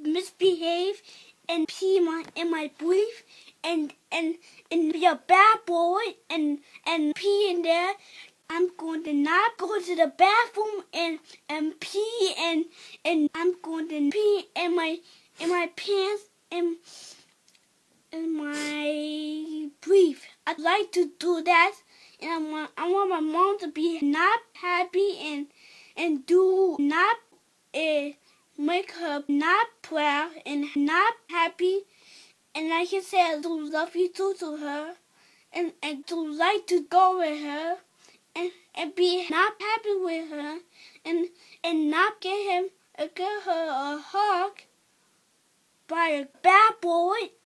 misbehave and pee my in my brief and and and be a bad boy and and pee in there. I'm going to not go to the bathroom and and pee and and I'm going to pee in my in my pants and in my brief. I'd like to do that and I want I want my mom to be not happy and and do not uh, make her not proud and not happy. And I can say I do love you too to her. And and to like to go with her and and be not happy with her and and not get him uh, get her a hug by a bad boy